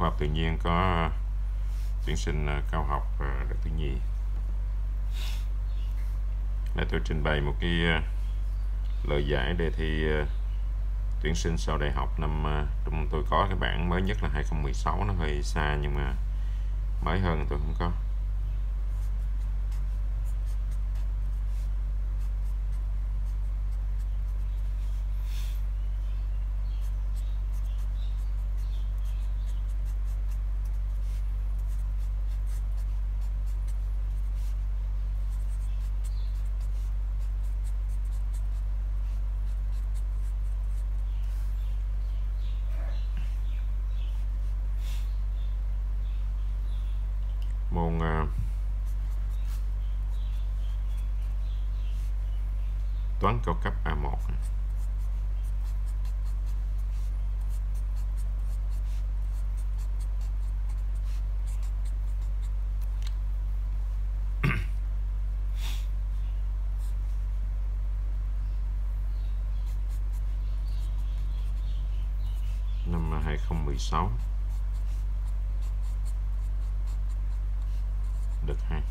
khoa học tự nhiên có ờ, tuyển sinh ờ, cao học đợt thứ nhì Để tôi trình bày một cái ờ, lời giải đề thi tuyển sinh sau đại học năm trong tôi có cái bản mới nhất là 2016 nó hơi xa nhưng mà mới hơn tôi không có môn uh, toán cao cấp A1 năm 2016 được hai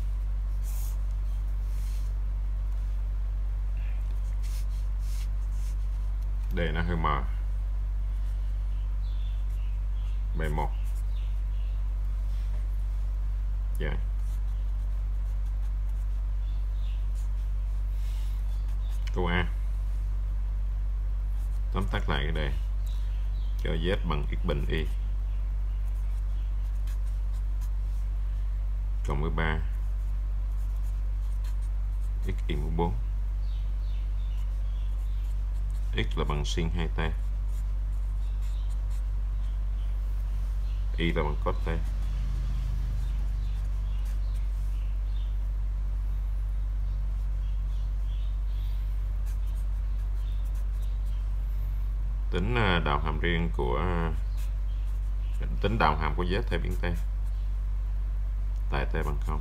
đề nó hơi mờ B1 yeah. câu A. Tóm tắt lại cái đề. Cho z bằng x bình y. Cộng với 3 x y mũ 4 x là bằng sin 2t y là bằng cos t tính à, đạo hàm riêng của à, tính đạo hàm của z theo biến t. Tại t bằng 0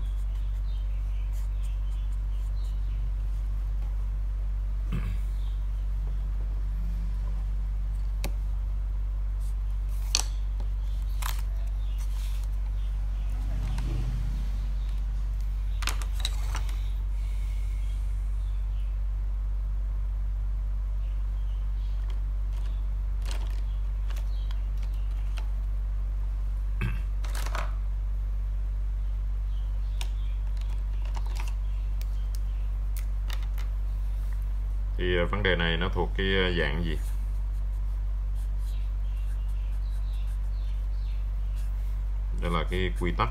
đề này nó thuộc cái ờ, dạng gì? Đây là cái quy tắc.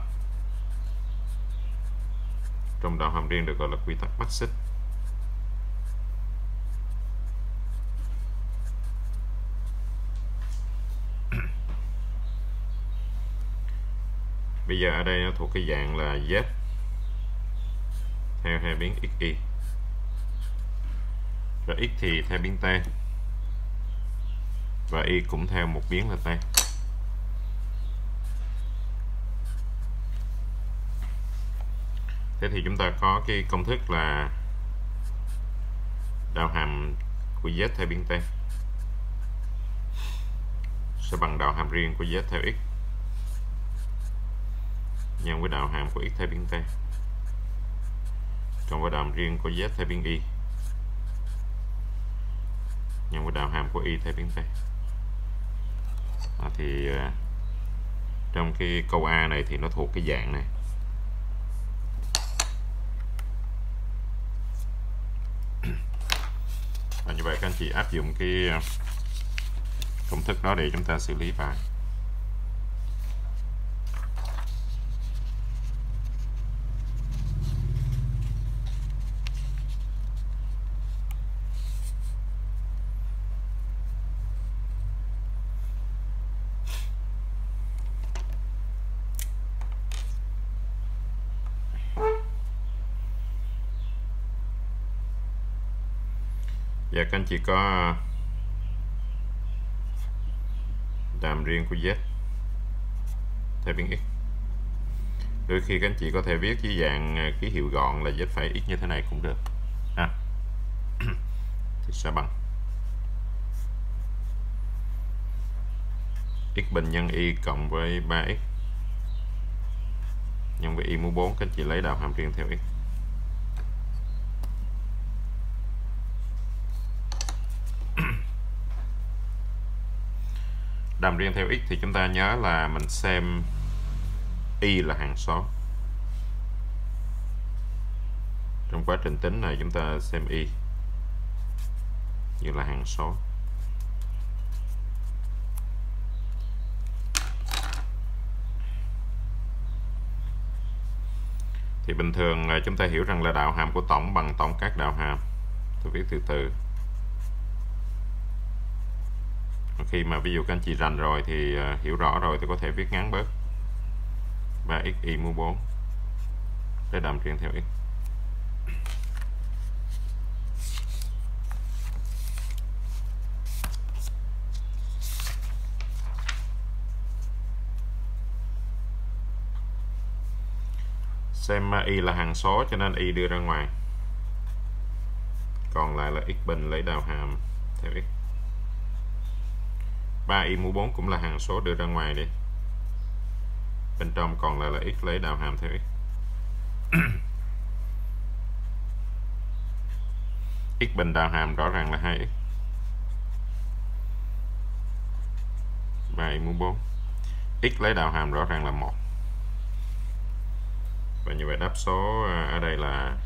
Trong đạo hàm riêng được gọi là quy tắc mắt xích. Bây giờ ở đây nó thuộc cái dạng là z, theo hai biến xy và x thì theo biến t. Và y cũng theo một biến là t. Thế thì chúng ta có cái công thức là đạo hàm của z theo biến t. Sẽ bằng đạo hàm riêng của z theo x nhân với đạo hàm của x theo biến t. Cộng với đạo hàm riêng của z theo biến y nhân với đạo hàm của y theo biến thể à, thì à, trong cái câu A này thì nó thuộc cái dạng này. Và như vậy các anh chị áp dụng cái à, công thức đó để chúng ta xử lý bài. Chỉ có đàm riêng của Z theo biến x. Đôi khi các anh chị có thể viết dưới dạng à, ký hiệu gọn là z phải x như thế này cũng được. À. Ha thì sẽ bằng? X bình nhân y cộng với 3x nhân với y mũ 4 các anh chị lấy đạo hàm riêng theo x. làm riêng theo x thì chúng ta nhớ là mình xem y là hàng số trong quá trình tính này chúng ta xem y như là hàng số thì bình thường à, chúng ta hiểu rằng là đạo hàm của tổng bằng tổng các đạo hàm. Tôi viết từ từ. Khi mà ví dụ các anh chị rành rồi thì uh, hiểu rõ rồi thì có thể viết ngắn bớt. 3x y mũ 4 để đầm riêng theo x. Xem y là hàng số cho nên y đưa ra ngoài. Còn lại là x bình lấy đào hàm theo x. 3 y mũ 4 cũng là hàng số đưa ra ngoài đi. Bên trong còn lại là x lấy đạo hàm theo x. X bình đạo hàm rõ ràng là 2x 3 y mũ 4 x lấy đạo hàm rõ ràng là 1 và như vậy đáp số à, ở đây là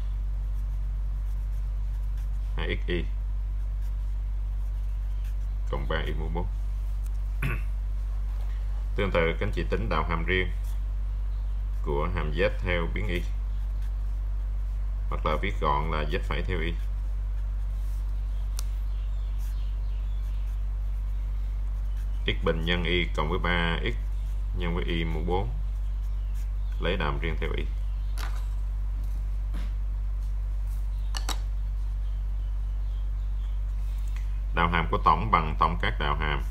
2xy cộng 3 y mũ 4 tương tự, các anh chị tính đạo hàm riêng của hàm z theo biến y. Hoặc là viết gọn là z phải theo y. X bình nhân y cộng với 3x nhân với y mũ 4 lấy đàm riêng theo y. Đạo hàm của tổng bằng tổng các đạo hàm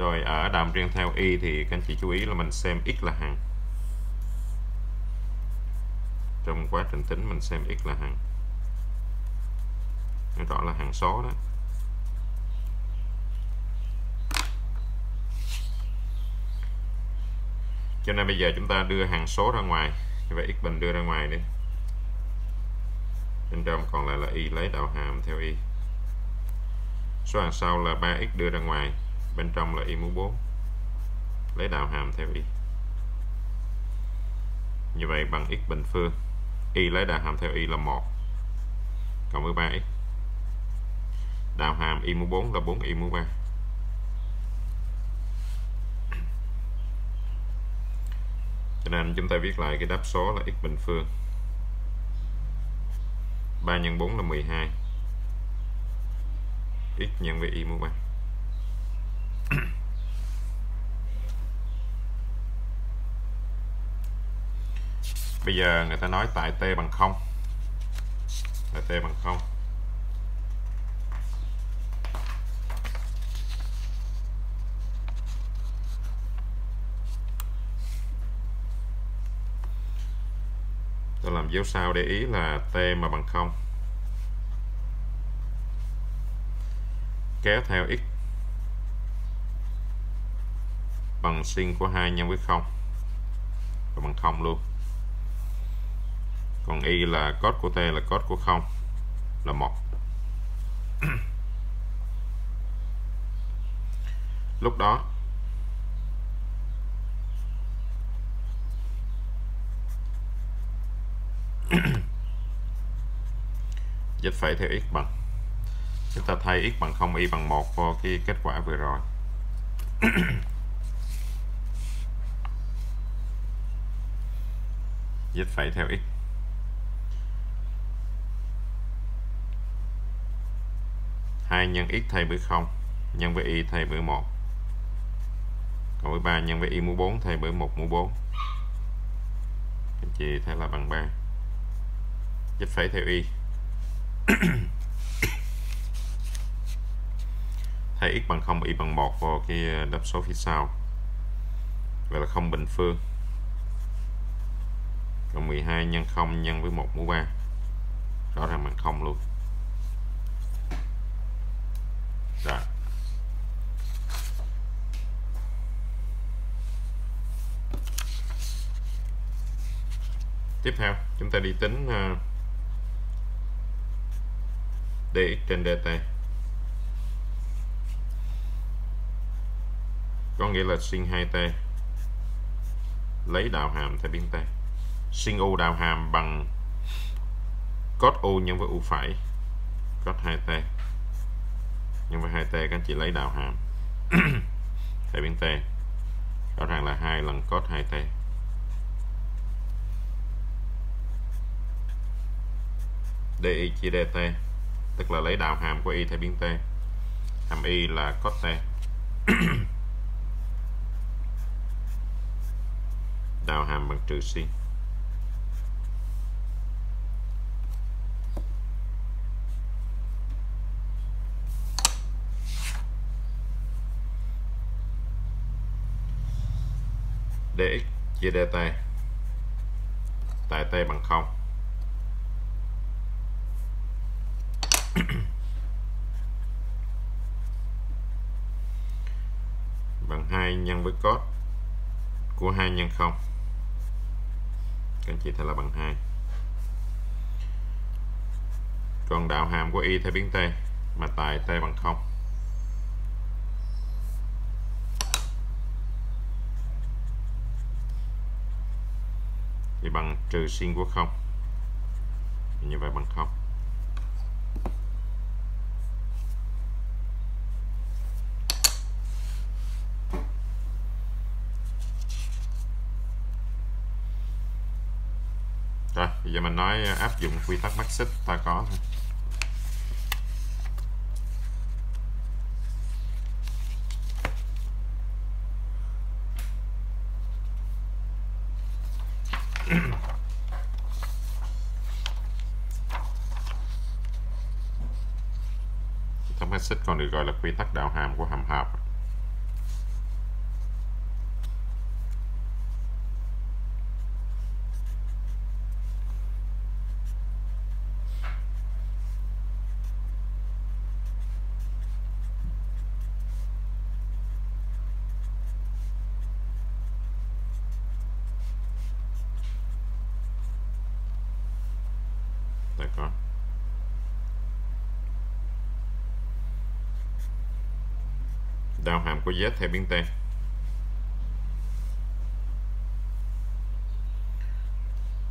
rồi ở đàm riêng theo y thì các anh chị chú ý là mình xem x là hằng. Trong quá trình tính mình xem x là hằng. Nó rõ là hằng số đó. Cho nên bây giờ chúng ta đưa hằng số ra ngoài. Như vậy x bình đưa ra ngoài đi. Bên trong còn lại là y lấy đạo hàm theo y. Số hàng sau là 3x đưa ra ngoài bên trong là y mũ 4 lấy đạo hàm theo y. Như vậy bằng x bình phương, y lấy đạo hàm theo y là 1 cộng với 3x đạo hàm y mũ 4 là 4 y mũ 3 cho nên chúng ta viết lại cái đáp số là x bình phương. 3 nhân 4 là 12 x nhân với y mũ 3 bây giờ người ta nói tại t bằng 0 là t bằng 0 tôi làm dấu sao để ý là t mà bằng 0 kéo theo x. Bằng sin của 2 nhân với 0 và bằng 0 luôn còn y là cos của t là cos của không, là một. Lúc đó, dịch phải theo x bằng. Chúng ta thay x bằng 0 y bằng 1 vào cái kết quả vừa rồi. Dịch phải theo x. 2 nhân x thay với 0 nhân với y thay với 1 cộng với 3 nhân với y mũ 4 thay với 1 mũ 4 anh chị thấy là bằng 3 dịch phẩy theo y. Thay x bằng 0 y bằng 1 vào cái ờ, đáp số phía sau. Vậy là không bình phương. Còn 12 nhân 0 nhân với 1 mũ 3 rõ ràng bằng 0 luôn. Rồi. Tiếp theo chúng ta đi tính ờ, uh, dx trên dt có nghĩa là sin 2t lấy đạo hàm theo biến t. Sin u đạo hàm bằng cos u nhân với u phải cos 2t nhân với 2t các anh chị lấy đạo hàm. Theo biến t. Rõ ràng là hai lần cos 2t di chia dt tức là lấy đạo hàm của y theo biến t. Hàm y là cos t. Đạo hàm bằng trừ sin dx chia dt tại t bằng 0 bằng 2 nhân với cos của 2 nhân 0 các anh chị thấy là bằng 2 còn đạo hàm của y theo biến t mà tại t bằng 0 thì bằng trừ sin của 0 như vậy bằng 0 Rồi, bây giờ mình nói ờ, áp dụng quy tắc mắc xích ta có thôi. Quy tắc xích còn được gọi là quy tắc đạo hàm của hàm hợp. D'accord. Đạo hàm của Z theo biến t.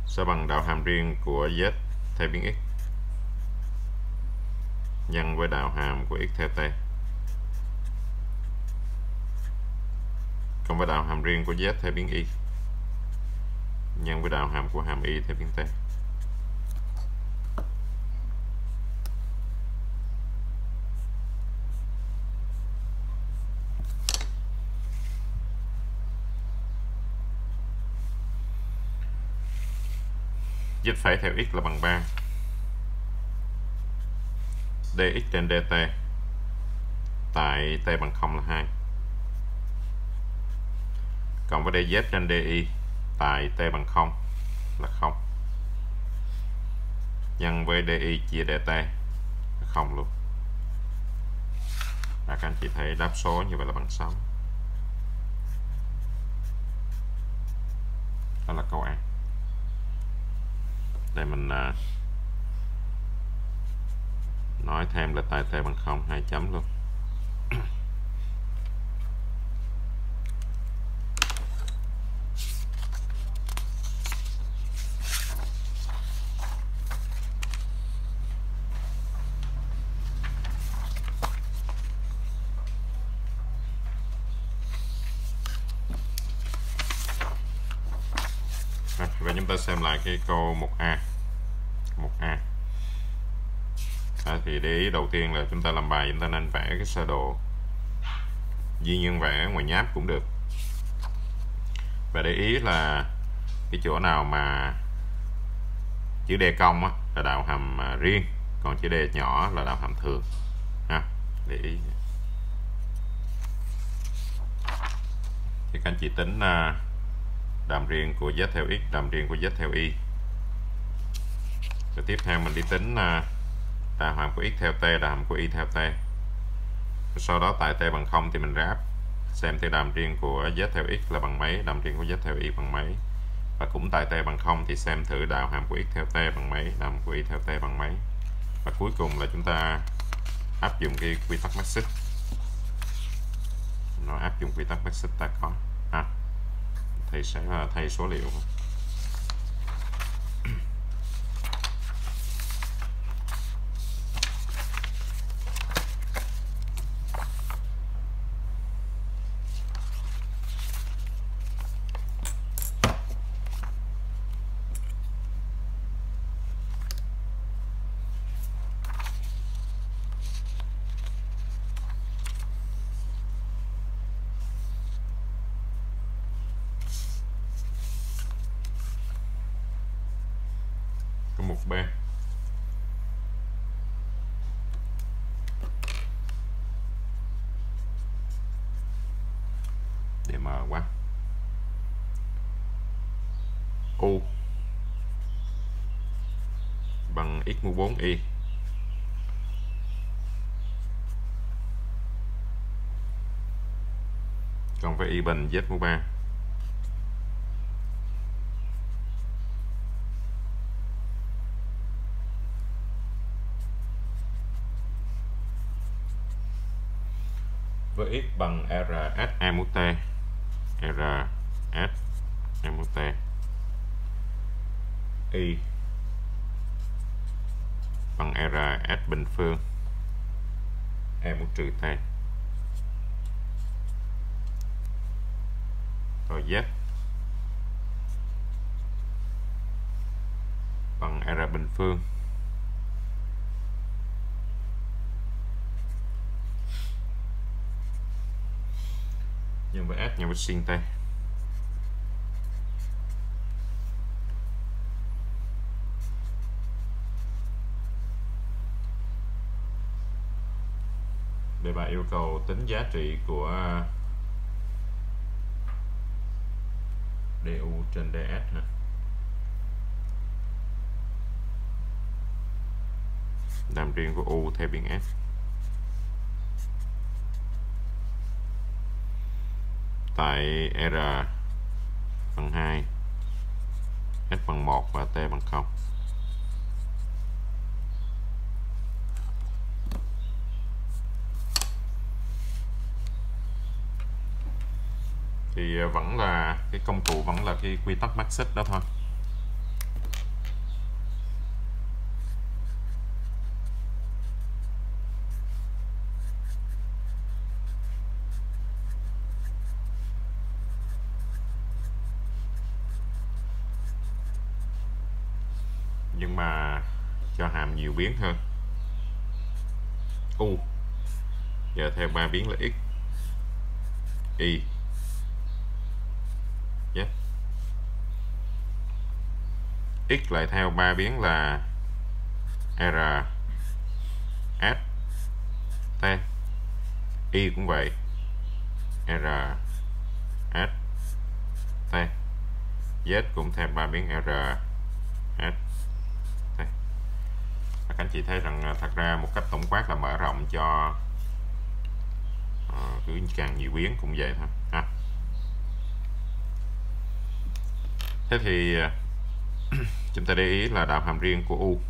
Sẽ bằng đạo hàm riêng của Z theo biến x nhân với đạo hàm của x theo t. Cộng với đạo hàm riêng của Z theo biến y nhân với đạo hàm của hàm y theo biến t. dịch phải theo x là bằng 3 dx trên dt tại t bằng 0 là 2 cộng với dz trên di tại t bằng 0 là 0 nhân với di chia dt là 0 luôn. Và các anh chị thấy đáp số như vậy là bằng 6 đó là câu A đây mình à, nói thêm là tay t bằng 0 2 chấm luôn. Và chúng ta xem lại cái câu 1A 1A à, thì để ý đầu tiên là chúng ta làm bài chúng ta nên vẽ cái sơ đồ. Duy nhân vẽ ngoài nháp cũng được. Và để ý là cái chỗ nào mà chữ đề cong á là đạo hàm à, riêng. Còn chữ D nhỏ là đạo hàm thường ha. Để ý. Thì các anh chị tính uh, đàm riêng của z theo x đàm riêng của z theo y. Rồi tiếp theo mình đi tính uh, hàm của x theo t đà hàm của y theo t. Sau đó tại t bằng 0 thì mình ráp xem thì đàm riêng của z theo x là bằng mấy đàm riêng của z theo y bằng mấy. Và cũng tại t bằng 0 thì xem thử đạo hàm của x theo t bằng mấy đàm của y theo t bằng mấy. Và cuối cùng là chúng ta áp dụng cái quy tắc Maxit. Nó áp dụng quy tắc Maxit ta có ha thầy sẽ thay số liệu mục B để mờ quá U mua 4 y. Còn với y bình, z mua 3 với x bằng rs a mũ t. Rs a mũ t. Y bằng rs bình phương. E mũ trừ t. Rồi z. Bằng r bình phương. Nhân với s, nhân với sin t. đề bài yêu cầu tính giá trị của du trên ds ha làm riêng của u theo biên F. tại R bằng 2 S bằng 1 và T bằng 0 thì ờ, vẫn là cái công cụ, vẫn là cái quy tắc Maxit đó thôi. Nhưng mà cho hàm nhiều biến hơn. U. Giờ theo ba biến là x. Y z x lại theo ba biến là r s t. Y cũng vậy. R s t. Z cũng theo ba biến r s các anh chị thấy rằng à, thật ra một cách tổng quát là mở rộng cho uh, cứ càng nhiều biến cũng vậy thôi. Ha thế thì à, chúng ta để ý là đạo hàm riêng của u.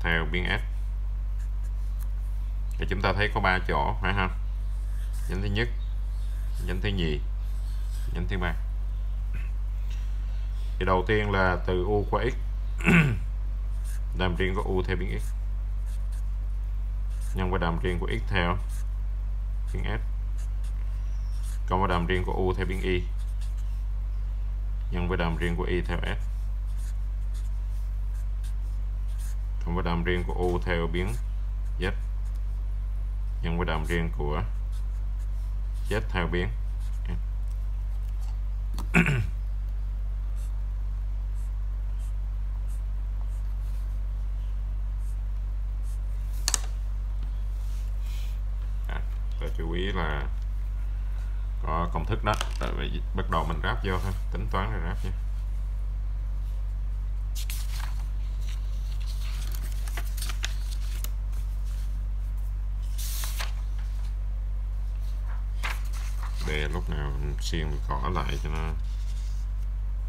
Theo biến s. Thì chúng ta thấy có ba chỗ, phải không? Nhánh thứ nhất, nhánh thứ nhì, nhánh thứ ba. Thì đầu tiên là từ u qua x. Đàm riêng của u theo biến x. Nhân với đàm riêng của x theo biến s cộng với đàm riêng của u theo biến y. Nhân với đàm riêng của y theo s. Cộng với đàm riêng của u theo biến z. Nhân với đàm riêng của z theo biến à, chú ý là có công thức đó. Tại vì bắt đầu mình ráp vô ha tính toán rồi ráp nha để lúc nào mình xiên gõ lại cho nó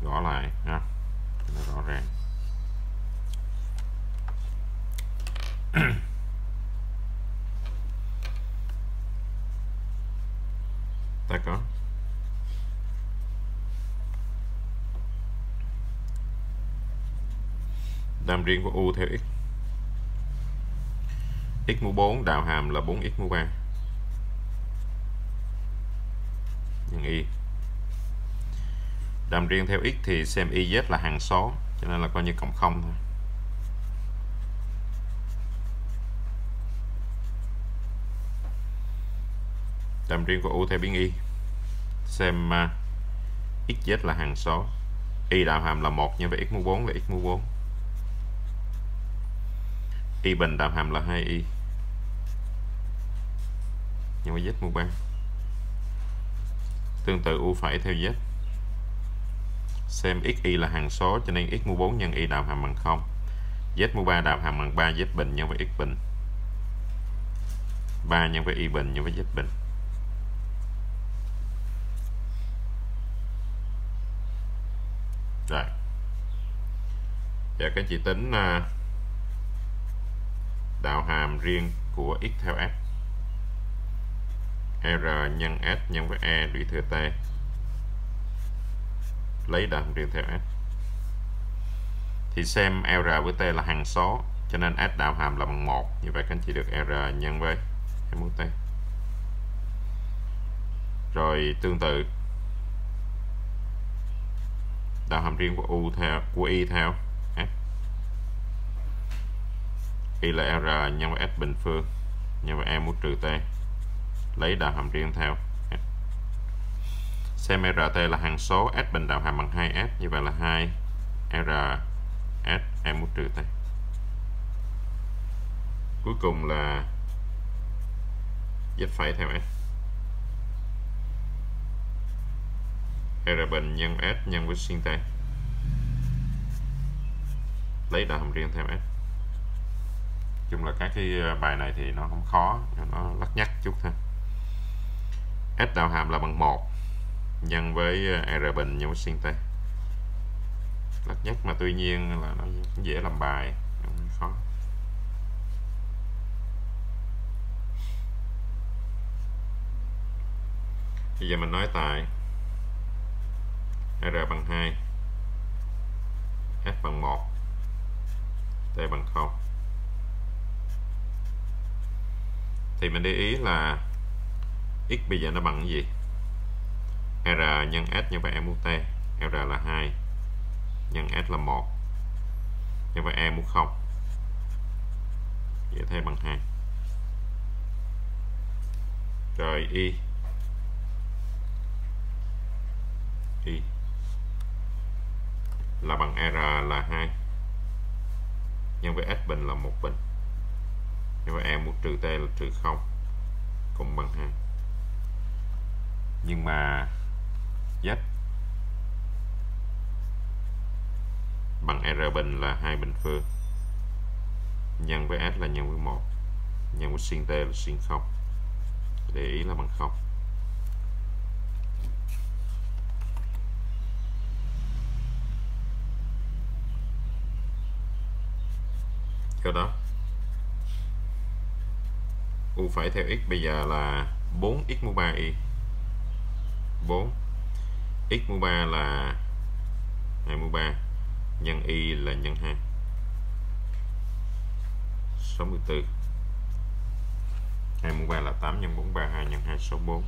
gõ lại, ha. Cho nó rõ ràng. D'accord. có đam riêng của u theo x. X mũ 4 đạo hàm là 4x mũ 3 nhân y. Đam riêng theo x thì xem y z là hàng số, cho nên là coi như cộng 0 thôi. Đam riêng của u theo biến y. Xem à, uh, xz là hàng số. Y đạo hàm là một nhân với x mũ 4 là x mũ 4 y bình đạo hàm là 2y nhân với z mũ 3 tương tự u phải theo z. Xem x y là hàng số cho nên x mũ 4 nhân y đạo hàm bằng 0 z mũ 3 đạo hàm bằng 3 z bình nhân với x bình. 3 nhân với y bình nhân với z bình rồi và các chị tính à, đạo hàm riêng của x theo f r nhân s nhân với e lũy thừa t. Lấy đạo hàm riêng theo s. Thì xem r với t là hằng số, cho nên s đạo hàm là bằng 1 như vậy các anh chị được r nhân với, em muốn t. Rồi, tương tự. Đạo hàm riêng của u theo, của y theo s y là r, nhân với s bình phương, nhân với e mũ trừ t. Lấy đạo hàm riêng theo. S. xem rt là hằng số s bình đạo hàm bằng 2s như vậy là 2 r, s e mũ trừ t. Cuối cùng là z phẩy theo s. R bình nhân S nhân với sin t. Lấy đạo hàm riêng theo S chung là các cái ờ, bài này thì nó không khó nó lắc nhắc chút thôi. S đạo hàm là bằng 1 nhân với R bình nhân với sin t lắc nhắc mà tuy nhiên là nó dễ làm bài không khó. Bây giờ mình nói tại R bằng 2 S bằng 1 T bằng 0 thì mình để ý là x bây giờ nó bằng cái gì? R nhân S nhân với E mũ T. R là 2 nhân S là 1 nhân với E mũ 0 vậy thế bằng 2 rồi, Y. Y là bằng R là 2 nhân với S bình là một bình nhân mà E mũ trừ T là trừ 0 cũng bằng 2 nhưng mà Z bằng R bình là hai bình phương nhân với S là nhân với 1 nhân với sin T là sin 0 để ý là bằng 0 do đó u phải theo x bây giờ là 4x mũ 3 y. 4 x mũ 3 là 2 mũ 3 nhân y là nhân 2 64 2 mũ 3 là 8 nhân 4 32 nhân 2 64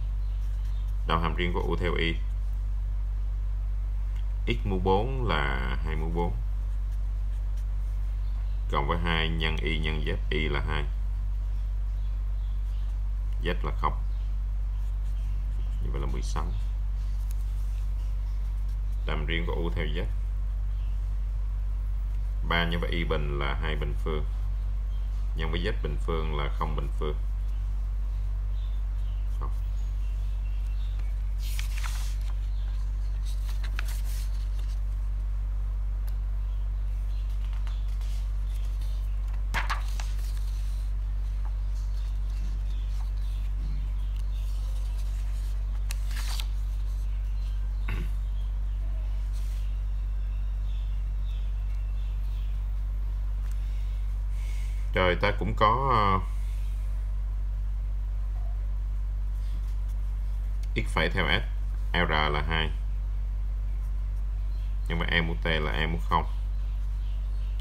đạo hàm riêng của u theo y. X mũ 4 là 2 mũ 4 cộng với 2 nhân y nhân z, y là 2 z là 0 như vậy là 16 làm riêng của u theo z. 3 nhân với y bình là hai bình phương. Nhân với z bình phương là không bình phương. Trời, ta cũng có ờ, x phải theo s r là 2 nhưng mà e mũ t là e mũ 0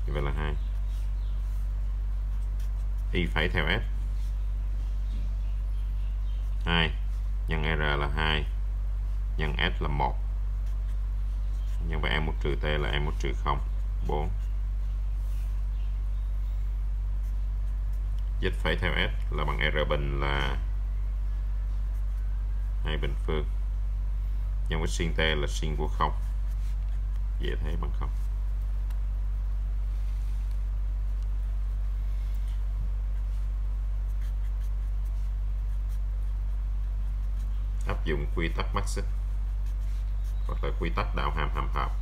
như vậy là 2 y phải theo s. 2 nhân r là 2 nhân s là 1 nhân với e mũ trừ t là e mũ trừ 0 4 z phẩy theo s là bằng r bình là hai bình phương. Nhân với sin t là sin của 0 dễ thấy bằng 0 áp dụng quy tắc Maxit hoặc là quy tắc đạo hàm hàm hợp.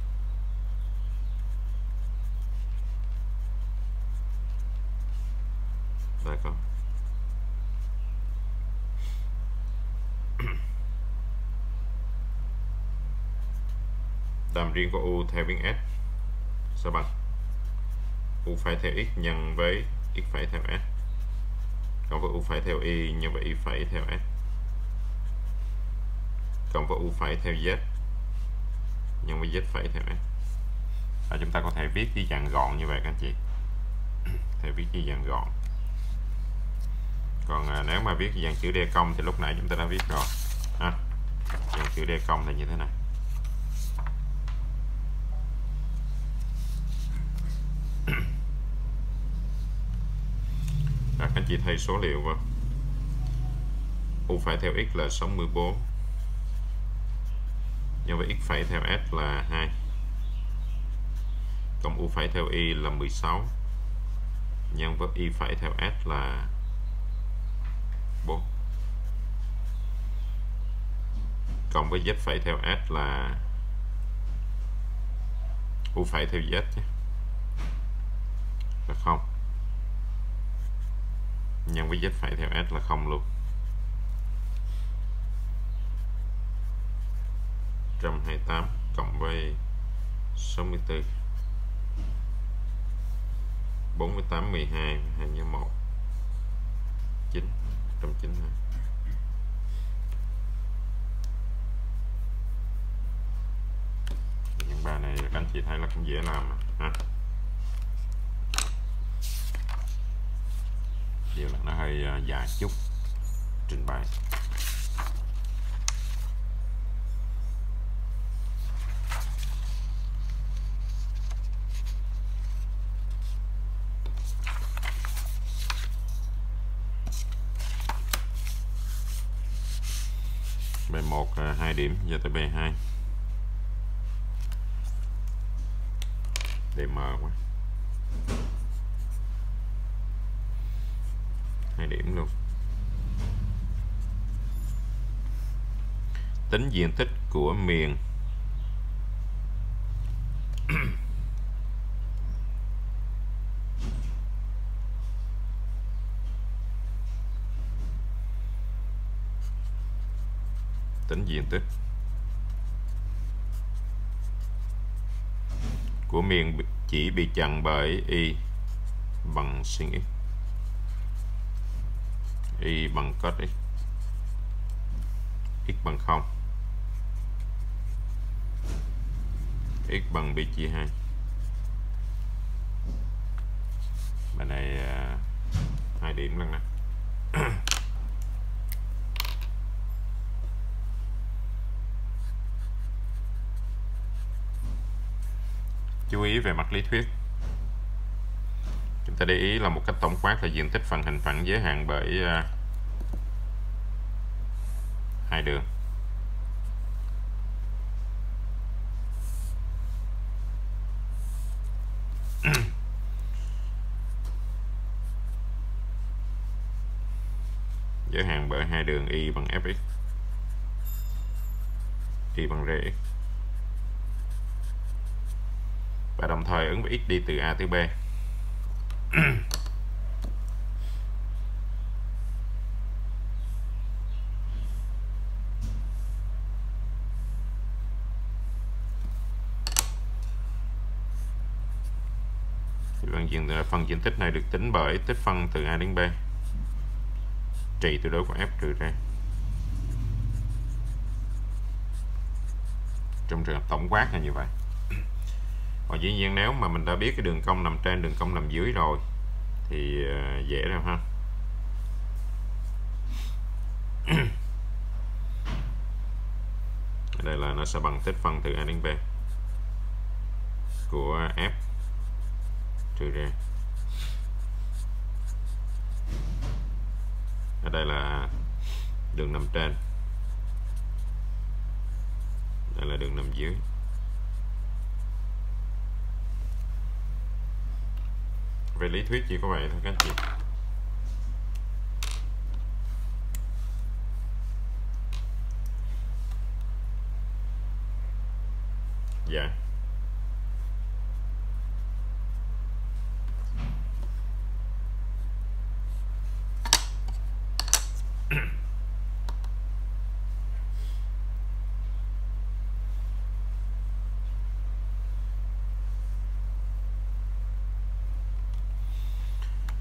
Đây có đàm riêng của u theo biến s. Sao bằng? U phải theo x nhân với x phải theo s. Cộng với u phải theo y nhân với y phải theo s. Cộng với u phải theo z nhân với z phải theo s. Và chúng ta có thể viết cái dạng gọn như vậy các anh chị. Thể viết cái dạng gọn còn à, nếu mà viết dạng chữ D công thì lúc nãy chúng ta đã viết rồi. Ha dạng chữ D công là như thế này. Các anh chị thấy số liệu vào. U phải theo x là 64 nhân với x phải theo s là 2 cộng u phải theo y là 16 nhân với y phải theo s là 4 cộng với z phải theo s là u phải theo z nhé. Là không. Nhân với z phải theo s là không luôn. 128 cộng với 64 48 12 2 nhân 1 9 192 bài này các anh chị thấy là cũng dễ làm à, ha. Điều là nó hơi à, dài chút, trình bày. B1 2 à, điểm giờ tới B2 mờ quá. Hai điểm luôn. Tính diện tích của miền. Tính diện tích. Của miền chỉ bị chặn bởi y bằng sin x y bằng cos x. X bằng 0 x bằng b chia 2 bài này à, hai điểm lần nè. chú ý về mặt lý thuyết. Chúng ta để ý là một cách tổng quát là diện tích phần hình phẳng giới hạn bởi à, hai đường. Giới hạn bởi hai đường y bằng fx, y bằng rx và đồng thời ứng với x đi từ a tới b. Vâng, diện phần diện tích này được tính bởi tích phân từ A đến B. Trị tuyệt đối của F trừ ra. Trong trường hợp tổng quát là như vậy còn dĩ nhiên nếu mà mình đã biết cái đường cong nằm trên đường cong nằm dưới rồi thì uh, dễ rồi ha. Đây là nó sẽ bằng tích phân từ A đến B của F trừ ra ở đây là đường nằm trên. Đây là đường nằm dưới. Về lý thuyết chỉ có vậy thôi các anh chị dạ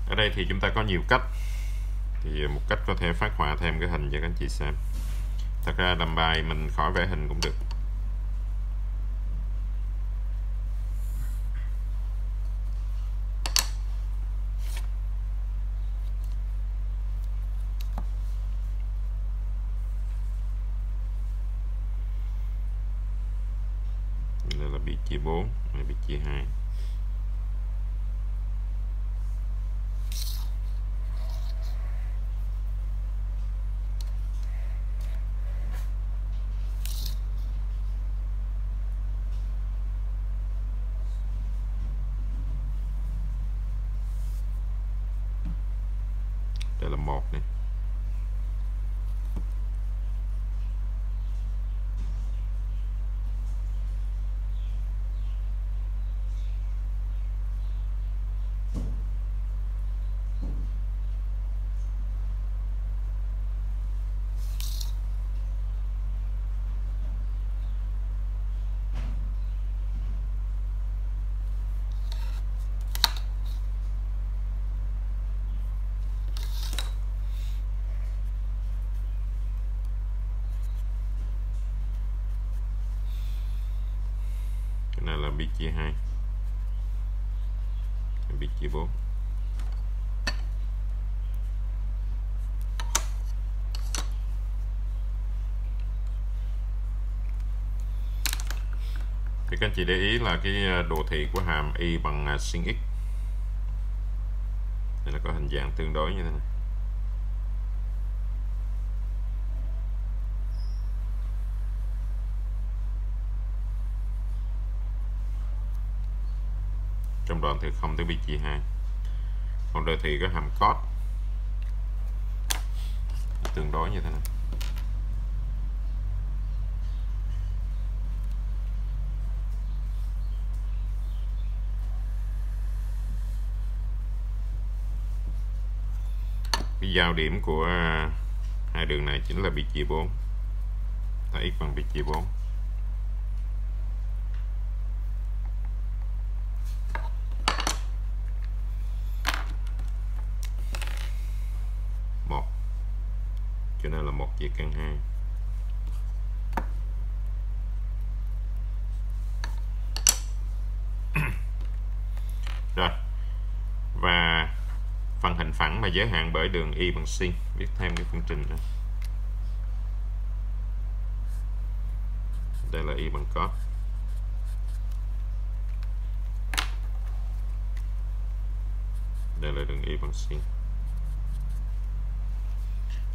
ở đây thì chúng ta có nhiều cách. Thì một cách có thể phát họa thêm cái hình cho các anh chị xem. Thật ra làm bài mình khỏi vẽ hình cũng được. Đây là bị chia 4 này bị chia 2 đây là một này cái này là bị chia 2 bị chia 4 thì các anh chị để ý là cái ờ, đồ thị của hàm y bằng ờ, sin x. Đây là có hình dạng tương đối như thế này. Trong đoạn từ 0 tới pi chia 2 còn đồ thị có hàm cos. Tương đối như thế này. Cái giao điểm của à, hai đường này chính là bị chia 4 ta x bằng bị chia 4 một. Cho nên là một chia căn hai rồi và phần hình phẳng mà giới hạn bởi đường y bằng sin viết thêm cái phương trình này. đây là y bằng cos đây là đường y bằng sin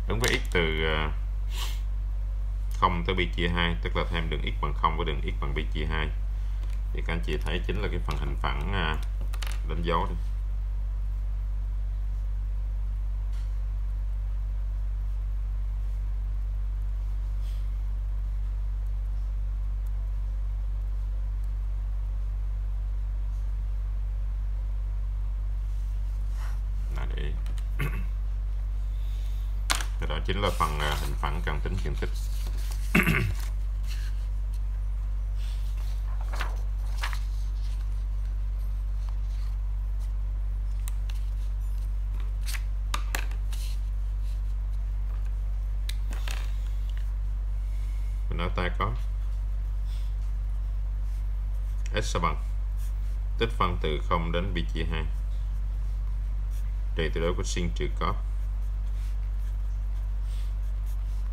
ứng với x từ à, 0 tới pi chia 2 tức là thêm đường x bằng 0 với đường x bằng pi chia 2 thì các anh chị thấy chính là cái phần hình phẳng à, đánh dấu đây kiểm tra mình ở ta có. S bằng? Tích phân từ 0 đến pi chia 2 trừ từ đối của sin trừ cos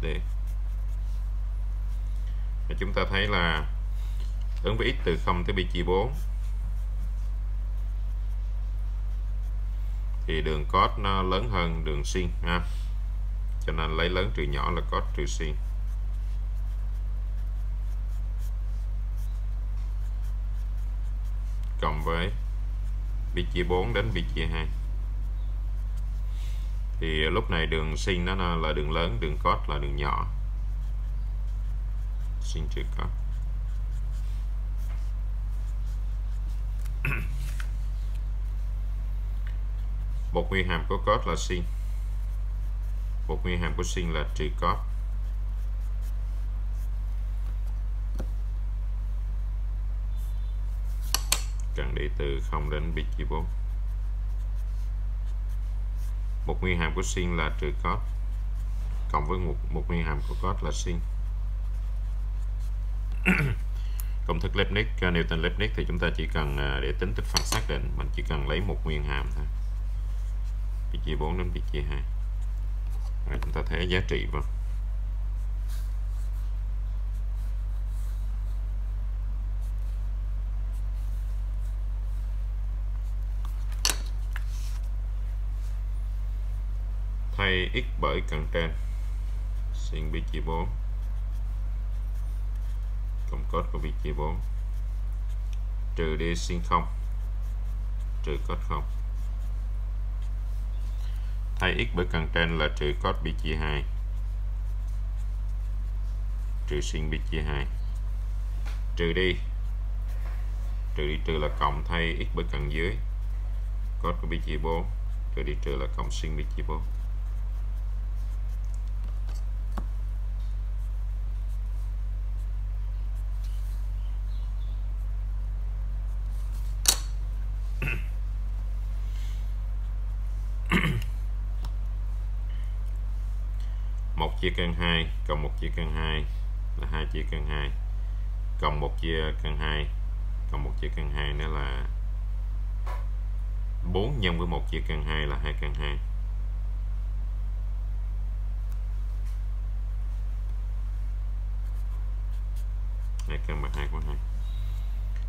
để và chúng ta thấy là ứng với x từ 0 tới pi chia 4 thì đường cos nó lớn hơn đường sin, ha. Cho nên lấy lớn trừ nhỏ là cos trừ sin. Cộng với pi chia 4 đến pi chia 2 thì lúc này đường sin nó là đường lớn, đường cos là đường nhỏ sin trừ cos một nguyên hàm của cos là sin. Một nguyên hàm của sin là trừ cos. Cần đi từ 0 đến pi chia 4 một nguyên hàm của sin là trừ cos. Cộng với một, một nguyên hàm của cos là sin công thức Leibniz uh, Newton Leibniz thì chúng ta chỉ cần uh, để tính tích phân xác định, mình chỉ cần lấy một nguyên hàm thôi. Pi chia 4 đến pi chia 2 rồi chúng ta thế giá trị vào. Thay x bởi cần trên. Sin pi chia 4 cộng cos của vị trí 4 trừ đi sin 0 trừ cos 0 thay x bởi cận trên là trừ cos pi chia 2 trừ sin pi chia 2 trừ đi. Trừ đi trừ là cộng thay x bởi cận dưới. Cos của pi chia 4 trừ đi trừ là cộng sin pi chia 4 chia căn 2 cộng 1 chia căn 2 là 2 chia căn 2 cộng 1 chia căn 2 cộng 1 chia căn 2 nữa là 4 nhân với 1 chia căn 2 là 2 căn 2 2 căn bằng 2 của 2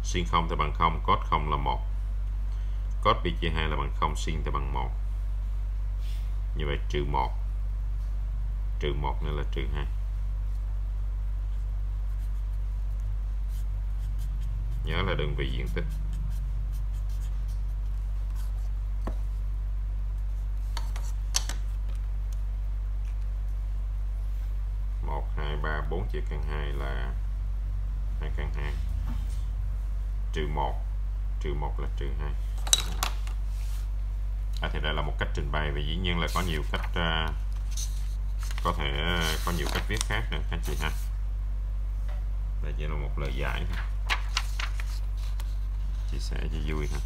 sin 0 thì bằng 0 cos 0 là 1 cos pi chia 2 là bằng 0 sin thì bằng 1 như vậy trừ 1 trừ 1 nữa là trừ 2 nhớ là đơn vị diện tích. Một hai ba bốn chia căn hai là hai căn hai. Trừ một trừ một là trừ hai. À, thì đây là một cách trình bày và dĩ nhiên là có nhiều cách uh, có thể ờ, có nhiều cách viết khác nè các chị ha. Đây chỉ là một lời giải thôi. Chia sẻ cho vui thôi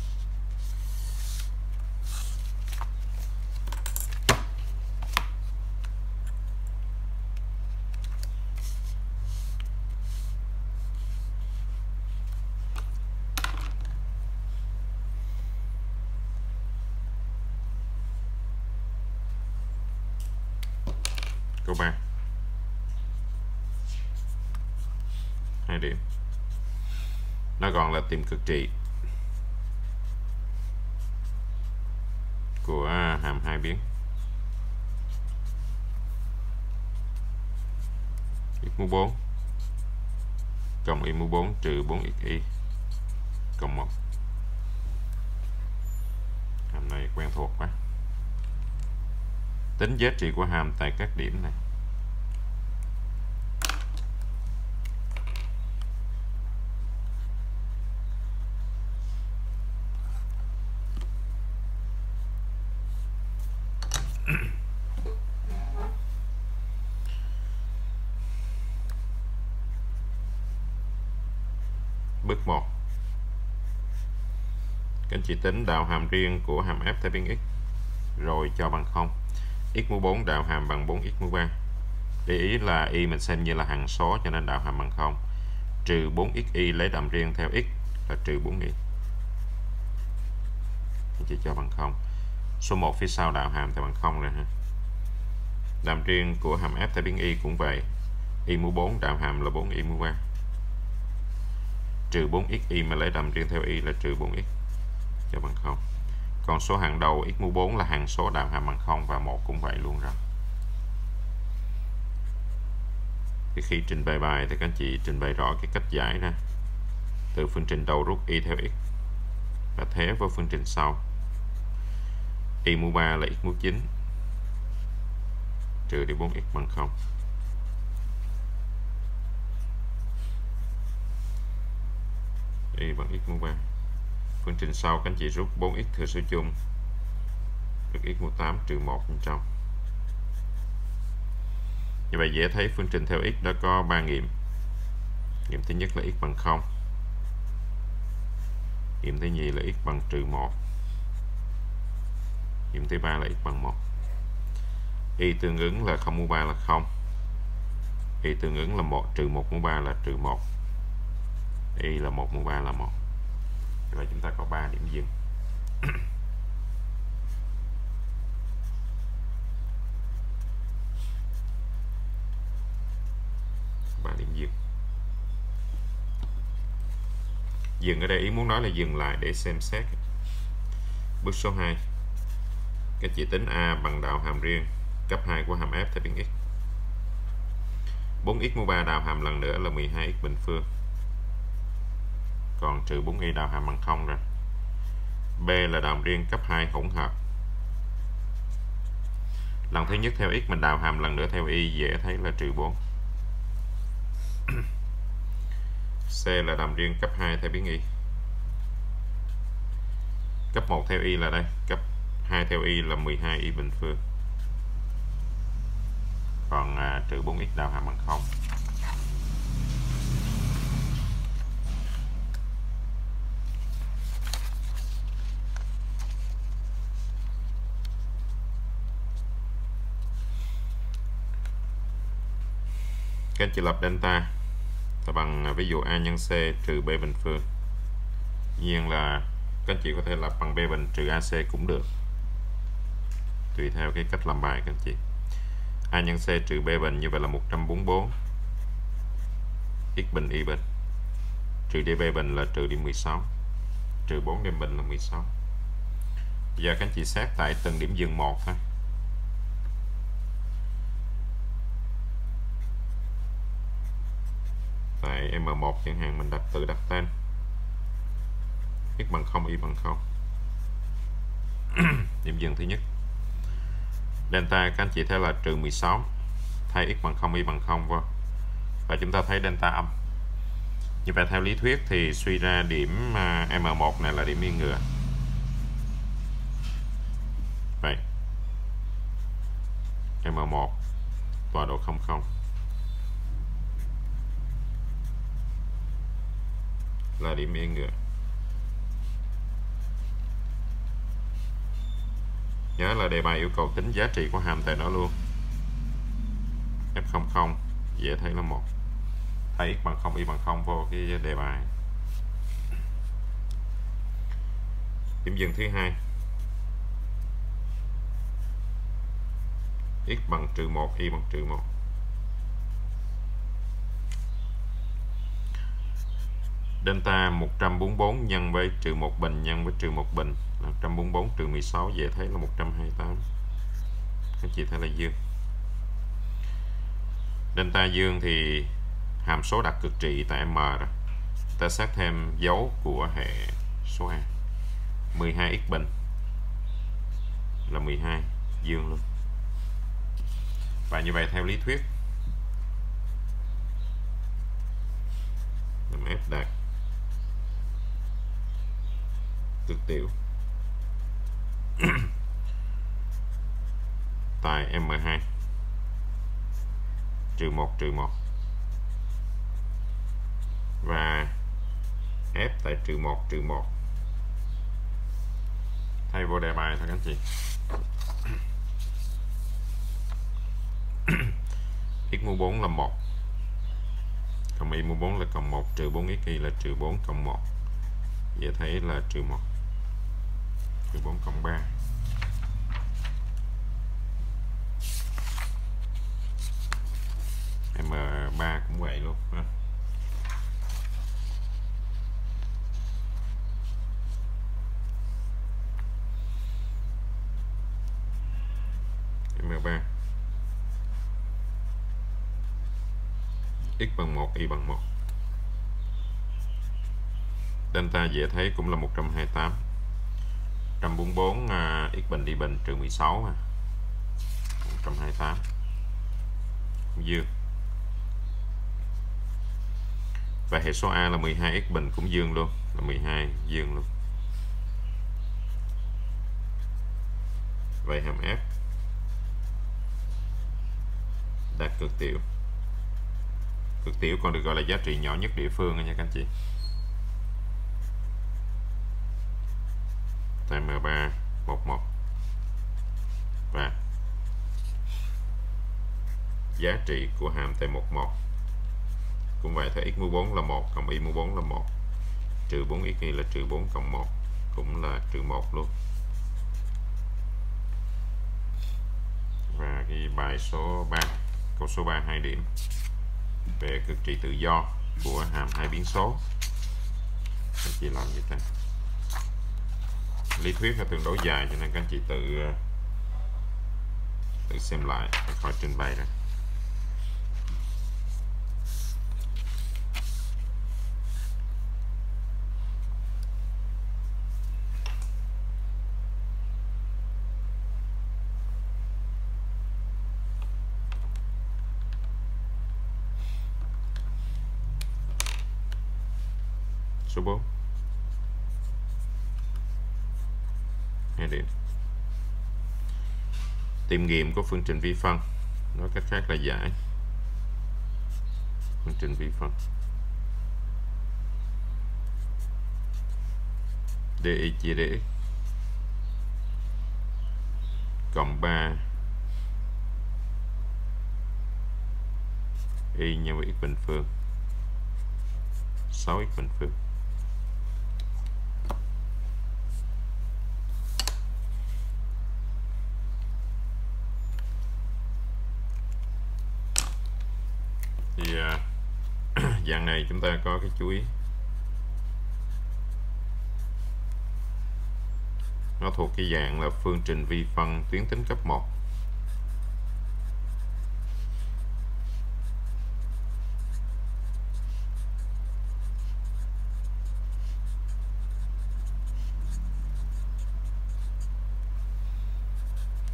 câu 3 2 điểm nó còn là tìm cực trị. Của à, hàm hai biến. X mũ 4 cộng y mũ 4 trừ 4xy cộng 1 hàm này quen thuộc quá. Tính giá trị của hàm tại các điểm này. Bước 1 các anh chị tính đạo hàm riêng của hàm f theo biến x, rồi cho bằng 0 x mũ 4 đạo hàm bằng 4x mũ 3 để ý là y mình xem như là hằng số cho nên đạo hàm bằng 0 trừ 4xy lấy đầm riêng theo x là trừ 4y chị cho bằng 0 số 1 phía sau đạo hàm thì bằng 0 rồi ha. Đàm riêng của hàm f theo biến y cũng vậy. Y mũ 4 đạo hàm là 4 y mũ 3 trừ 4x y mà lấy đầm riêng theo y là trừ 4x cho bằng 0 còn số hàng đầu x mũ 4 là hàng số đạo hàm bằng 0 và 1 cũng vậy luôn rồi. Thì khi trình bày bài thì các anh chị trình bày rõ cái cách giải ra. Từ phương trình đầu rút y theo x và thế với phương trình sau. Y mũ 3 là x mũ 9 trừ đi 4x bằng 0 y bằng x mũ 3 phương trình sau các anh chị rút 4x thừa số chung, được x mũ 8 trừ 1 bên trong như vậy dễ thấy phương trình theo x đã có 3 nghiệm. Nghiệm thứ nhất là x bằng 0 nghiệm thứ nhì là x bằng trừ 1 nghiệm thứ ba là x bằng 1 y tương ứng là 0 mũ 3 là 0 y tương ứng là 1 trừ 1 mũ 3 là trừ 1 y là 1 mũ 3 là 1 và chúng ta có 3 điểm dừng. Ba điểm dừng. Dừng ở đây, ý muốn nói là dừng lại để xem xét. Bước số 2 các chỉ tính A bằng đạo hàm riêng, cấp 2 của hàm f theo biến x. 4x mũ 3 đạo hàm lần nữa là 12x bình phương còn trừ 4y đạo hàm bằng 0 rồi. B là đạo riêng cấp 2 hỗn hợp. Lần thứ nhất theo x mình đạo hàm lần nữa theo y dễ thấy là trừ 4 C là đàm riêng cấp 2 theo biến y. Cấp 1 theo y là đây cấp 2 theo y là 12 y bình phương. Còn à, trừ 4x đạo hàm bằng 0 các anh chị lập delta là bằng à, ví dụ a nhân c trừ b bình phương. Nhiên là các anh chị có thể lập bằng b bình trừ ac cũng được. Tùy theo cái cách làm bài các anh chị. A nhân c trừ b bình như vậy là 144 x bình y bình. Trừ db b bình là trừ đi 16 trừ 4 đem bình là 16 giờ các anh chị xét tại từng điểm dừng một thôi. Tại M1 chẳng hạn mình đặt tự đặt tên. X bằng 0 y bằng 0 điểm dừng thứ nhất. Delta các anh chị thấy là trừ 16 thay x bằng 0 y bằng 0 vô. Và chúng ta thấy delta âm. Như vậy theo lý thuyết thì suy ra điểm à, M1 này là điểm yên ngựa. Vậy. M1 tọa độ 00 Vladimir điểm nhớ là đề bài yêu cầu tính giá trị của hàm tại đó luôn. F00 dễ thấy là một. Thay x bằng 0 y bằng 0 vô cái đề bài. Điểm dừng thứ hai. X bằng trừ 1 y bằng trừ 1 delta 144 nhân với trừ 1 bình, nhân với trừ 1 bình. Là 144 trừ 16 dễ thấy là 128 các chị thấy là dương. Delta dương thì hàm số đặt cực trị tại M rồi ta xét thêm dấu của hệ số A. 12x bình là 12 dương luôn. Và như vậy theo lý thuyết làm F đạt cực tiểu. Tại M2 trừ 1 trừ 1 và F tại trừ 1 trừ 1 thay vô đề bài thôi các anh chị. X mũ 4 là 1 cộng y mũ 4 là cộng 1 trừ 4x y là trừ 4 cộng 1 vậy thấy là trừ 1 từ 4 cộng 3 M3 cũng vậy luôn, ha. M3 x bằng 1 y bằng 1 delta dễ thấy cũng là 128 144 à, x bình đi bình trừ 16 à. 128 dương. Và hệ số A là 12 x bình cũng dương luôn là 12 dương luôn. Vậy hàm F. Đạt cực tiểu. Cực tiểu còn được gọi là giá trị nhỏ nhất địa phương nha các anh chị. M3 11 và giá trị của hàm T11 cũng vậy thôi x mũ 4 là 1 cộng y mũ 4 là 1 trừ 4x y là trừ 4 cộng 1 cũng là trừ 1 luôn. Và cái bài số 3 câu số 3 2 điểm về cực trị tự do của hàm hai biến số. Anh chị làm gì ta? Lý thuyết là tương đối dài, cho nên các anh chị tự ờ, tự xem lại khỏi trình bày ra số 4 2 điểm tìm nghiệm của phương trình vi phân. Nói cách khác là giải. Phương trình vi phân. Dy chia dx. Cộng 3 y nhân với x bình phương. 6x bình phương thì à, dạng này chúng ta có cái chú ý. Nó thuộc cái dạng là phương trình vi phân tuyến tính cấp 1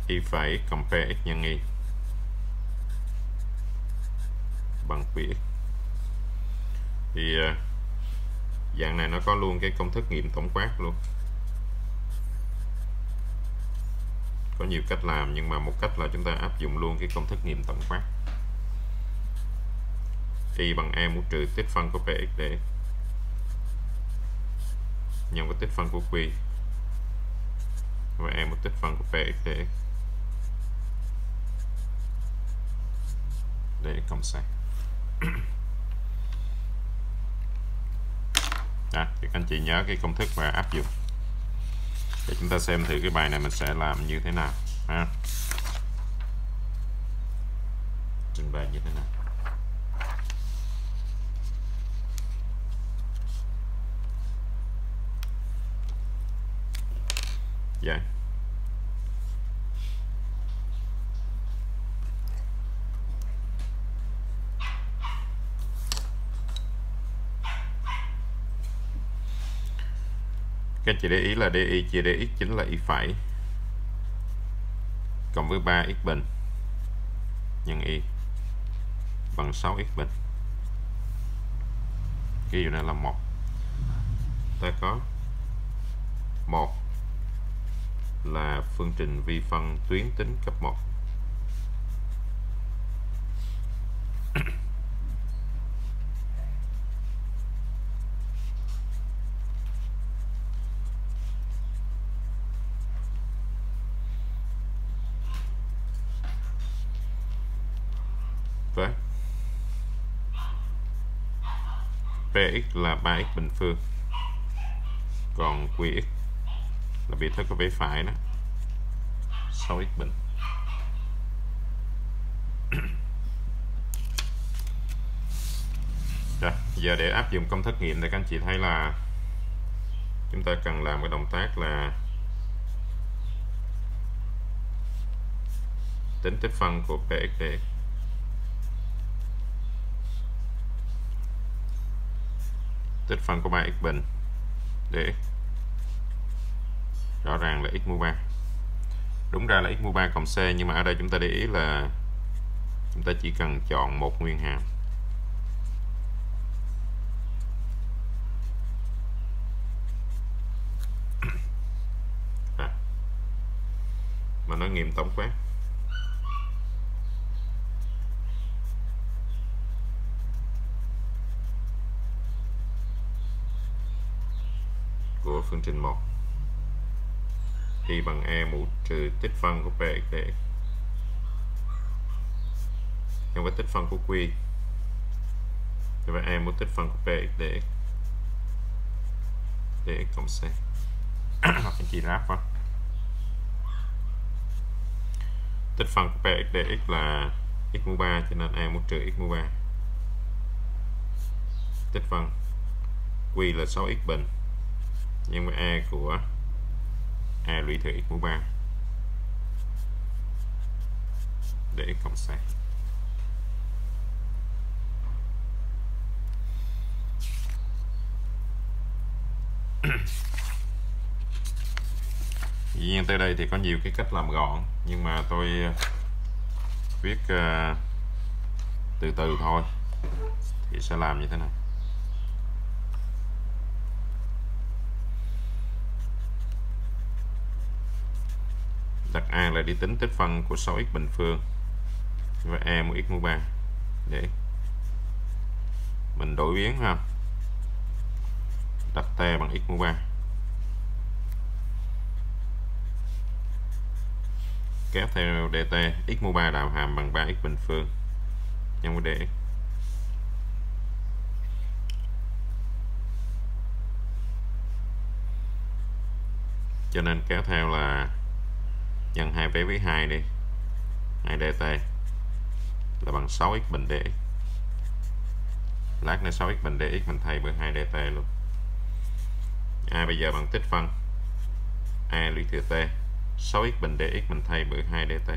y phải cộng x nhân y bằng px thì ờ, dạng này nó có luôn cái công thức nghiệm tổng quát luôn. Có nhiều cách làm nhưng mà một cách là chúng ta áp dụng luôn cái công thức nghiệm tổng quát. Y bằng e mũ trừ tích phân của px để nhân với tích phân của q. Và e mũ tích phân của px để để cộng sai đó, thì các anh chị nhớ cái công thức và áp dụng để chúng ta xem thử cái bài này mình sẽ làm như thế nào ha. trình bày như thế nào vậy yeah. Các anh chị để ý là DI chia DX chính là y phải. Cộng với 3x bình nhân y bằng 6x bình. Cái điều này là một. Ta có một là phương trình vi phân tuyến tính cấp 1 với X là 3x bình phương. Còn qx là biệt thức có vế phải đó. 6x bình. Rồi, giờ để áp dụng công thức nghiệm thì các anh chị thấy là chúng ta cần làm cái động tác là tính tích phân của px dx tích phân của 3x bình. Để rõ ràng là x mũ 3 đúng ra là x mũ 3 cộng c, nhưng mà ở đây chúng ta để ý là chúng ta chỉ cần chọn một nguyên hàm. À. Mà nó nghiệm tổng quát của phương trình 1 y bằng e mũ trừ tích phân của px dx nhân với tích phân của q. Nhân với e mũ tích phân của px dx dx cộng c. Anh chị ráp vào tích phân của px dx là x mũ 3 cho nên e mũ trừ x mũ 3 tích phân. Q là 6x bình nhân với a của a lũy thừa x mũ 3 để x cộng sai dĩ nhiên tới đây thì có nhiều cái cách làm gọn nhưng mà tôi ờ, viết uh, từ từ thôi. Thì sẽ làm như thế này. Đặt A là đi tính tích phân của 6x bình phương và A mũ x mũ 3 để mình đổi biến ha. Đặt T bằng x mũ 3 kéo theo dt x mũ 3 đạo hàm bằng 3x bình phương. Nhân với dx cho nên kéo theo là nhân 2 vé với 2 đi. 2 dt là bằng 6x bình dx lát nữa 6x bình dx mình thay bởi 2 dt luôn. A bây giờ bằng tích phân. A lũy thừa t. 6x bình dx mình thay bởi 2 dt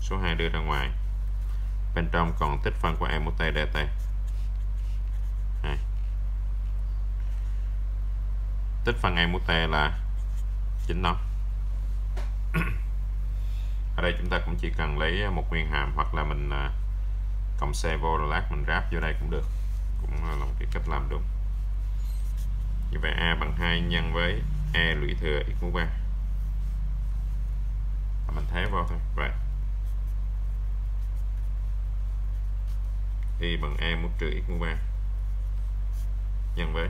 số 2 đưa ra ngoài. Bên trong còn tích phân của a mũ t dt 2 tích phân a mũ t là chính nó ở đây chúng ta cũng chỉ cần lấy một nguyên hàm hoặc là mình à, cộng xe vô rồi lát mình ráp vô đây cũng được. Cũng là một cái cách làm đúng. Như vậy a bằng 2 nhân với e lũy thừa x mũ 3 mình thế vô thôi. Vậy y bằng e mũ trừ x mũ 3 nhân với.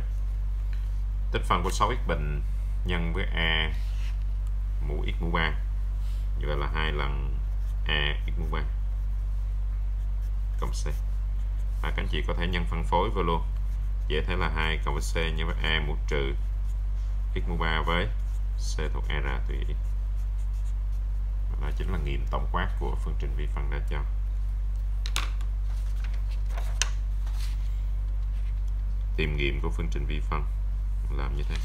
Tích phân của 6x bình nhân với a mũ x mũ 3 như vậy là hai lần a x mũ 3 cộng c. Và các anh chị có thể nhân phân phối vô luôn. Dễ thấy là 2 cộng với c nhân với a mũ trừ x mũ 3 với c thuộc r tùy x đó chính là nghiệm tổng quát của phương trình vi phân đã cho. Tìm nghiệm của phương trình vi phân. Làm như thế.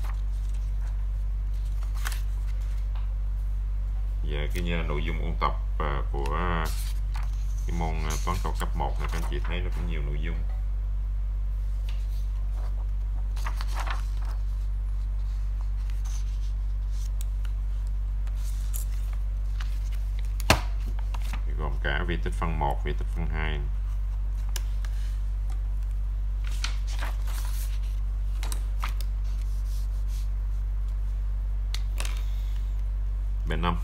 Về cái nội dung ôn tập à, của à, cái môn à, toán cầu cấp 1 này các anh chị thấy nó cũng nhiều nội dung. Gồm cả vi tích phân 1, vi tích phân 2 Bên 5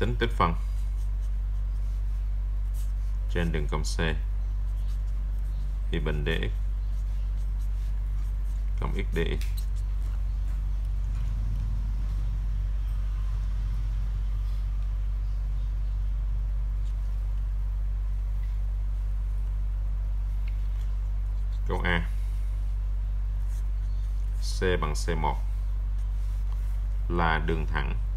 tính tích phân. Trên đường cong C. Thì bình dx cộng x dx câu A. C bằng C1 là đường thẳng.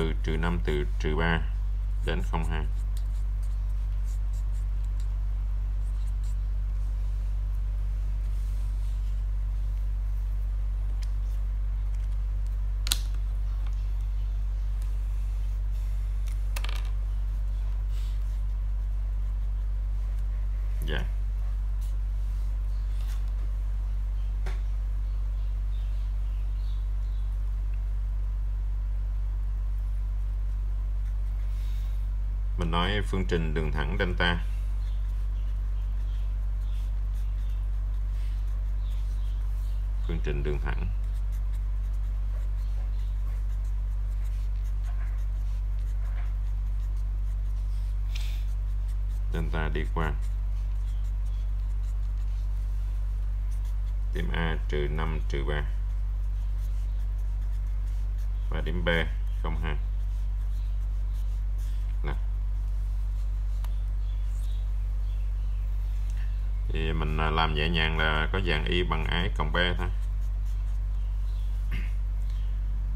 Từ trừ 5 từ trừ 3 đến 02 dạ mình nói phương trình, đường thẳng delta. Phương trình, đường thẳng. Delta đi qua. Điểm A trừ 5 trừ 3 và điểm B 02 thì mình à, làm nhẹ nhàng là có dàn y bằng ái cộng b thôi.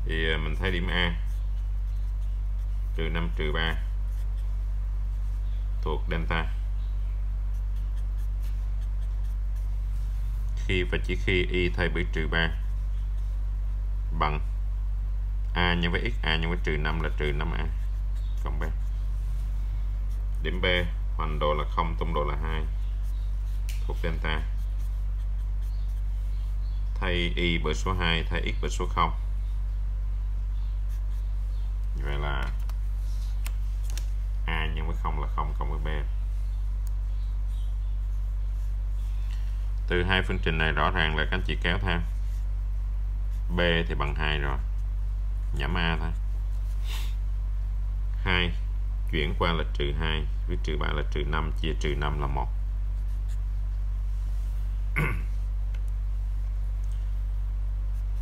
Thì à, mình thấy điểm A. Trừ 5 trừ 3 thuộc delta. Khi và chỉ khi y thay bởi trừ 3 bằng a nhân với x, a nhân với trừ 5 là trừ 5a cộng b. Điểm b, hoành độ là 0 tung độ là 2 thuộc delta thay y bởi số 2 thay x bởi số 0 vậy là a nhân với 0 là 0 cộng với b. Từ hai phương trình này rõ ràng là các anh chị kéo theo. B thì bằng 2 rồi. Nhẩm a thôi. 2 chuyển qua là trừ 2 với trừ 3 là trừ 5 chia trừ 5 là 1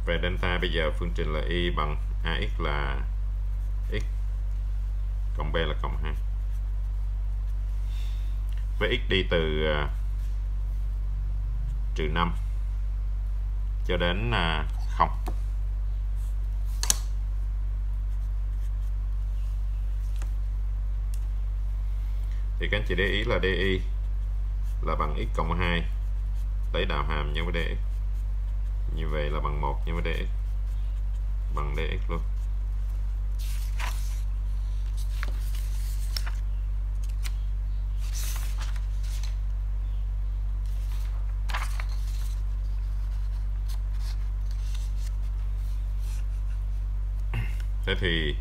về delta bây giờ phương trình là y bằng ax là x cộng b là cộng 2 với x đi từ uh, trừ 5 cho đến à, uh, 0 thì các anh chị để ý là DI là bằng x cộng 2 tấy đạo hàm nhân với DX như vậy là bằng 1 nhân với DX bằng DX luôn. Thế thì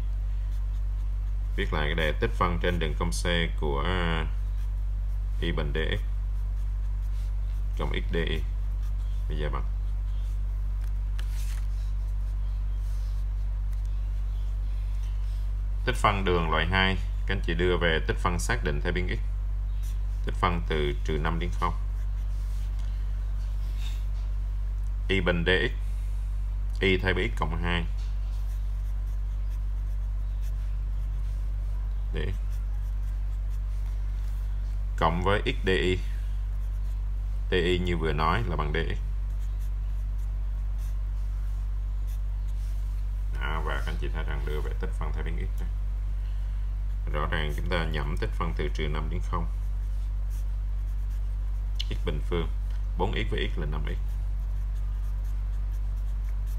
viết lại cái đề tích phân trên đường cong C của y bình dx cộng x bây giờ bằng. Tích phân đường loại 2 các anh chị đưa về tích phân xác định theo biên x. Tích phân từ trừ 5 đến 0 y bình dx y thay với x cộng 2 để. Cộng với x di di như vừa nói là bằng dx à, và các anh chị thấy rằng đưa về tích phân theo biên x đó. rõ ràng chúng ta nhẩm tích phân từ trừ 5 đến 0 x bình phương. 4x với x là 5x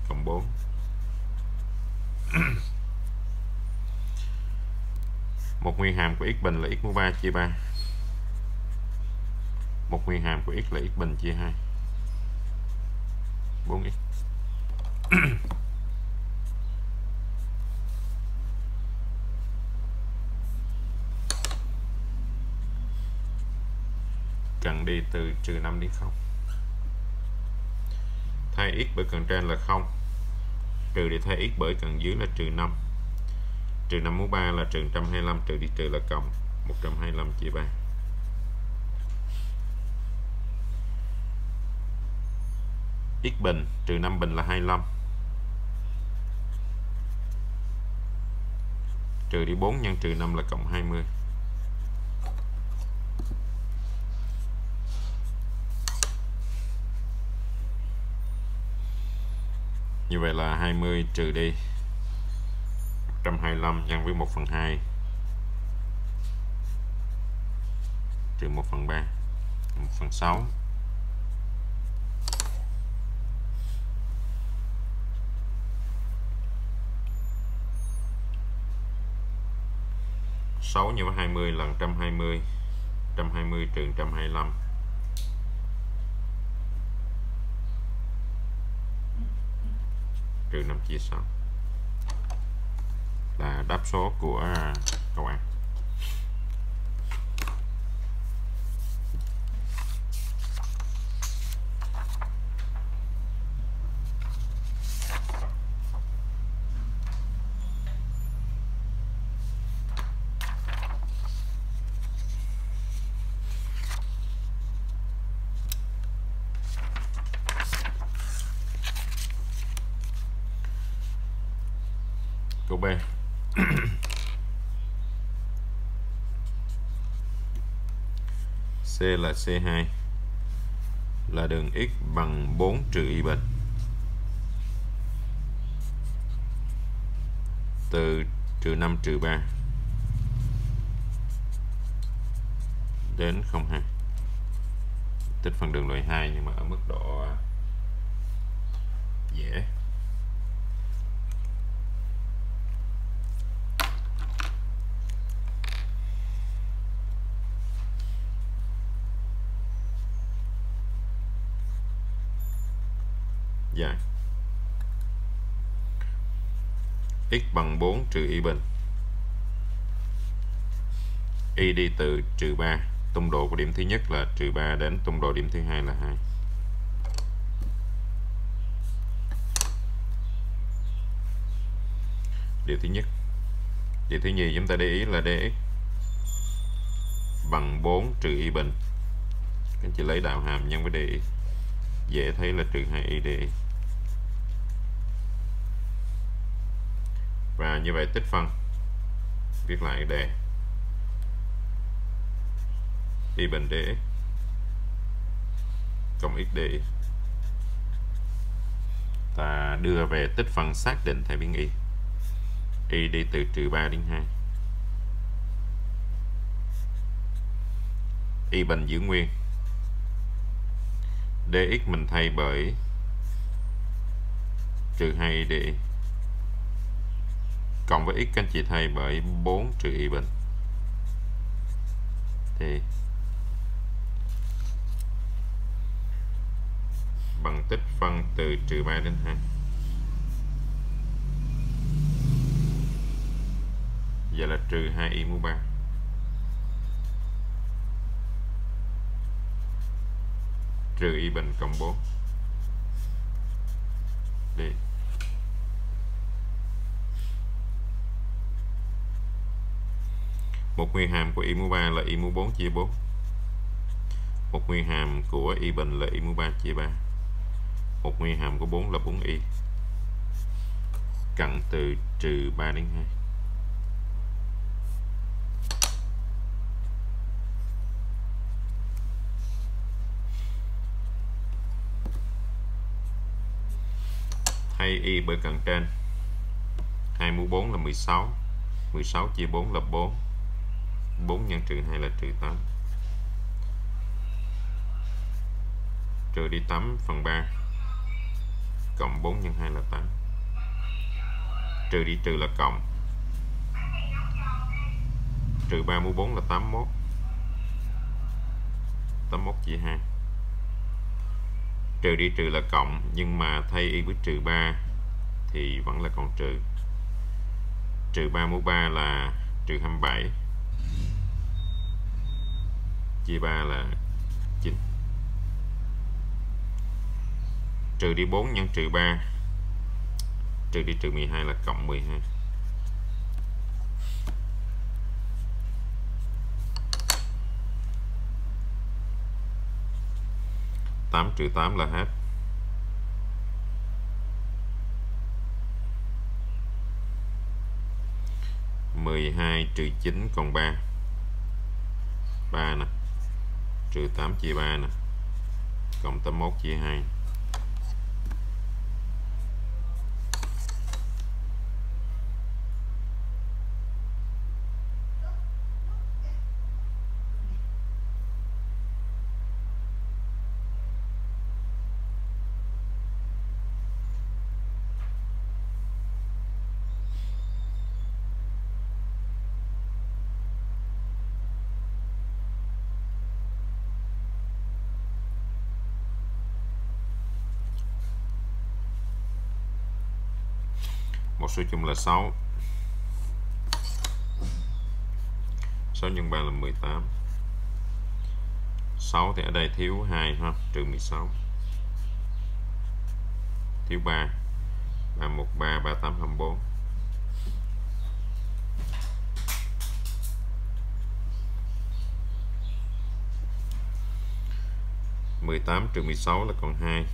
cộng 4 một nguyên hàm của x bình là x mũ 3 chia 3 một nguyên hàm của x là x bình chia 2 4x cần đi từ trừ 5 đến 0 thay x bởi cần trên là 0 trừ đi thay x bởi cần dưới là trừ 5 trừ 5 mũ 3 là trừ 125 trừ đi trừ là cộng 125 chia 3 x bình, trừ 5 bình là 25 trừ đi 4 nhân trừ 5 là cộng 20 như vậy là 20 trừ đi 125 nhân với 1 phần 2 trừ 1 phần 3 1 phần 6 6 nhân với 20 là 120 120 trừ 125 trừ 5 chia 6 là đáp số của câu A. câu B. C là C2 là đường x bằng 4 trừ y bình từ trừ 5 trừ 3 đến 02 tích phân đường loại 2 nhưng mà ở mức độ à, dễ. Dài. X bằng 4 trừ y bình. Y đi từ trừ 3 tung độ của điểm thứ nhất là trừ 3 đến tung độ điểm thứ hai là 2 điều thứ nhất. Điều thứ nhì chúng ta để ý là dx bằng 4 trừ y bình. Các anh chị lấy đạo hàm nhân với dx, dễ thấy là trừ 2 y dx. Và như vậy tích phân. Viết lại đề. Y bình dx cộng x dx ta đưa về tích phân xác định theo biến y. Y đi từ trừ 3 đến 2 y bình giữ nguyên. Dx mình thay bởi trừ 2 dx cộng với x anh chị thay bởi 4 trừ y bình. Thì bằng tích phân từ trừ 3 đến 2 giờ là trừ 2 y mũ 3 trừ y bình cộng 4 đi. Một nguyên hàm của y mũ 3 là y mũ 4 chia 4 một nguyên hàm của y bình là y mũ 3 chia 3 một nguyên hàm của 4 là 4y cận từ trừ 3 đến 2 thay y bởi cận trên. 2 mũ 4 là 16 16 chia 4 là 4 4 nhân trừ 2 là trừ 8 trừ đi 8 phần 3 cộng 4 nhân 2 là 8 trừ đi trừ là cộng. Trừ 3 mũ 4 là 81 81 chia 2 trừ đi trừ là cộng, nhưng mà thay y với trừ 3 thì vẫn là còn trừ. Trừ 3 mũ 3 là trừ 27 chia 3 là 9 trừ đi 4 nhân trừ 3 trừ đi trừ 12 là cộng 12 8 trừ 8 là hết. Mười hai trừ chín còn ba. Ba nè trừ 8 chia 3 nè. Cộng 81 chia 2 một số chung là 6 6 x 3 là 18 6 thì ở đây thiếu 2 ha, trừ 16 thiếu 3 313 38 24 18 trừ 16 là còn 2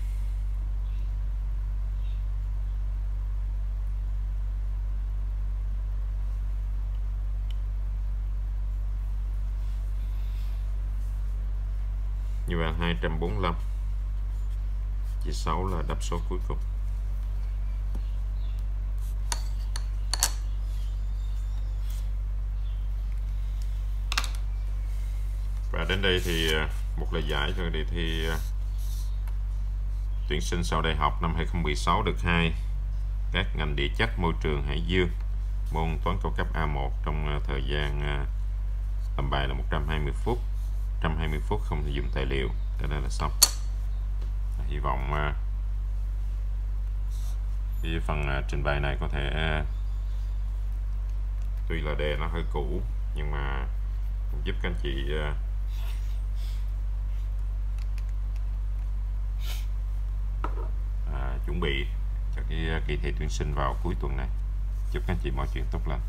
như vậy 245 chia 6 là đáp số cuối cùng. Và đến đây thì à, một lời giải cho đề thi à, tuyển sinh sau đại học năm 2016 được hai. Các ngành địa chất, môi trường, Hải Dương, môn toán cao cấp A1 trong à, thời gian làm bài là 120 phút. 120 phút không thể dùng tài liệu cho nên là xong. Hy vọng à, cái phần à, trình bày này có thể à, tuy là đề nó hơi cũ, nhưng mà cũng giúp các anh chị chuẩn bị cho cái kỳ thi tuyển sinh vào cuối tuần này. Chúc các anh chị mọi chuyện tốt lành.